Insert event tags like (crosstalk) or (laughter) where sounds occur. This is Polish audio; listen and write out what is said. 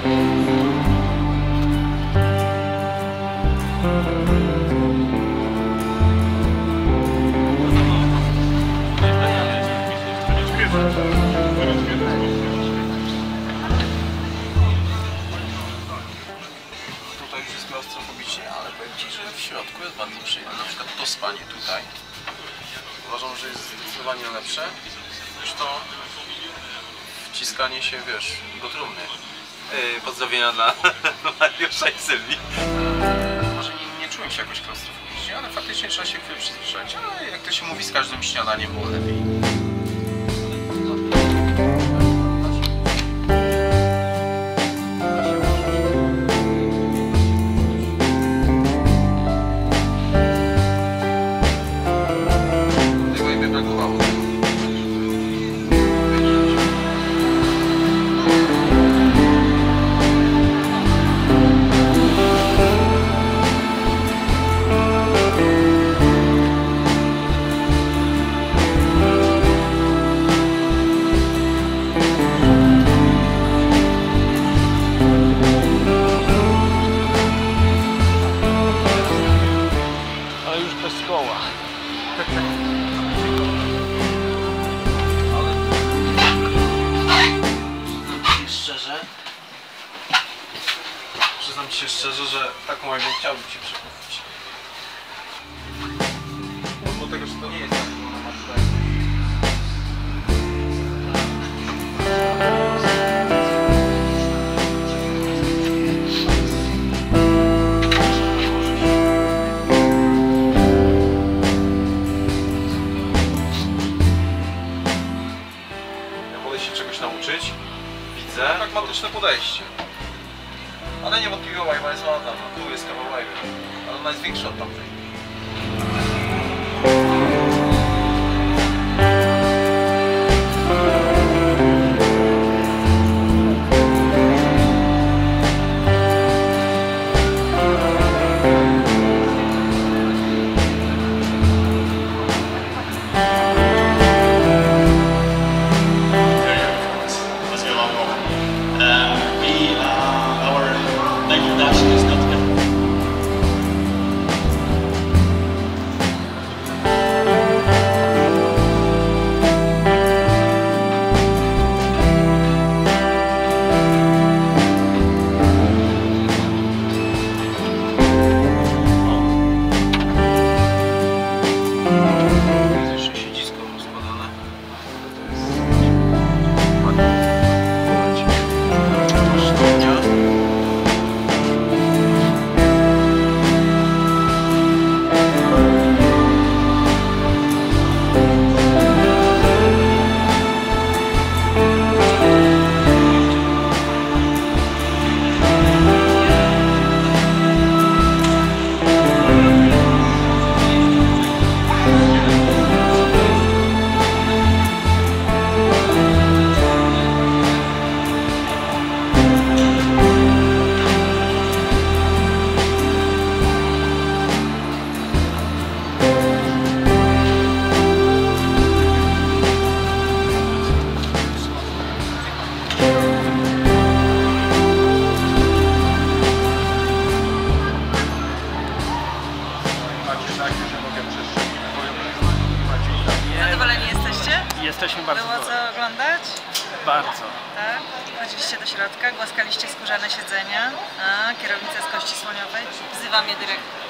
Tutaj już jest klaustrofobicznie, ale powiem Ci, że w środku jest bardzo przyjemne. Na przykład to spanie tutaj. Uważam, że jest zdecydowanie lepsze niż to wciskanie się, wiesz, do trumny. Yy, pozdrowienia (laughs) dla Mariusza i Sylwii. Może nie, nie czułem się jakoś klaustrofobicznie, ale faktycznie trzeba się chwilę przyzwyczaić. Ale jak to się mówi, z każdym śniadaniem było lepiej. Przyznam Ci szczerze, że taką łajbą chciałbym się przekupić. Bo tego, że to nie jest tak. Ja wolę się czegoś nauczyć, widzę. Pragmatyczne podejście. Ona nie motywowa, chyba jest ładna, tu jest kawał Ona jest większa od tamtej. Jesteśmy bardzo Było co oglądać? Bardzo. Tak? Chodziliście do środka, głaskaliście skórzane siedzenia, a kierownicę z kości słoniowej. Wzywam je dyrektor.